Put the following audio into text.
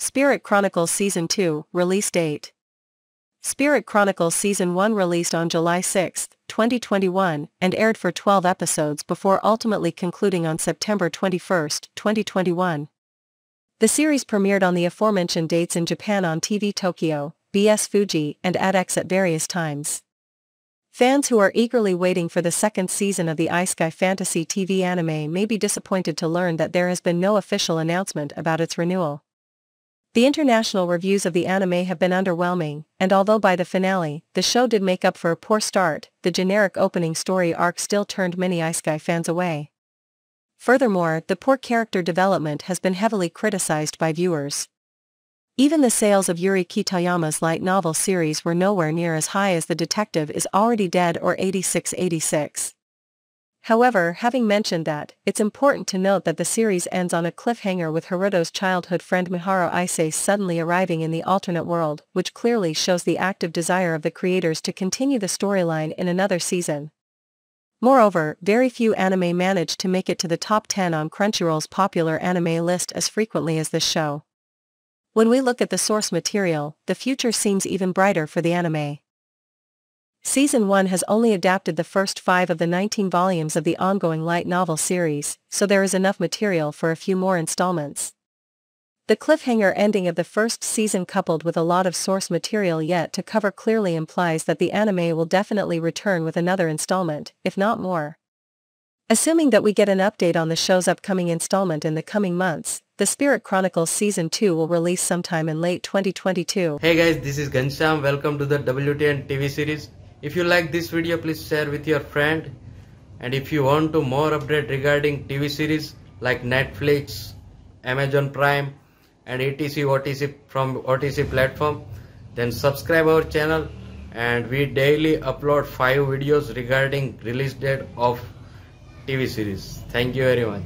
Spirit Chronicles Season 2, Release Date Spirit Chronicles Season 1 released on July 6, 2021, and aired for 12 episodes before ultimately concluding on September 21, 2021. The series premiered on the aforementioned dates in Japan on TV Tokyo, BS Fuji, and AT-X at various times. Fans who are eagerly waiting for the second season of the Isekai Fantasy TV anime may be disappointed to learn that there has been no official announcement about its renewal. The international reviews of the anime have been underwhelming, and although by the finale, the show did make up for a poor start, the generic opening story arc still turned many Isekai fans away. Furthermore, the poor character development has been heavily criticized by viewers. Even the sales of Yuri Kitayama's light novel series were nowhere near as high as The Detective is Already Dead or 8686. However, having mentioned that, it's important to note that the series ends on a cliffhanger with Haruto's childhood friend Miharu Ise suddenly arriving in the alternate world, which clearly shows the active desire of the creators to continue the storyline in another season. Moreover, very few anime manage to make it to the top 10 on Crunchyroll's popular anime list as frequently as this show. When we look at the source material, the future seems even brighter for the anime. Season 1 has only adapted the first five of the 19 volumes of the ongoing light novel series, so there is enough material for a few more installments. The cliffhanger ending of the first season coupled with a lot of source material yet to cover clearly implies that the anime will definitely return with another installment, if not more. Assuming that we get an update on the show's upcoming installment in the coming months, the Spirit Chronicles Season 2 will release sometime in late 2022. Hey guys, this is Ghanshyam. Welcome to the WTN TV series. If you like this video, please share with your friend. And if you want to more update regarding TV series like Netflix, Amazon Prime and etc OTC from OTC platform, then subscribe our channel and we daily upload 5 videos regarding release date of TV series. Thank you very much.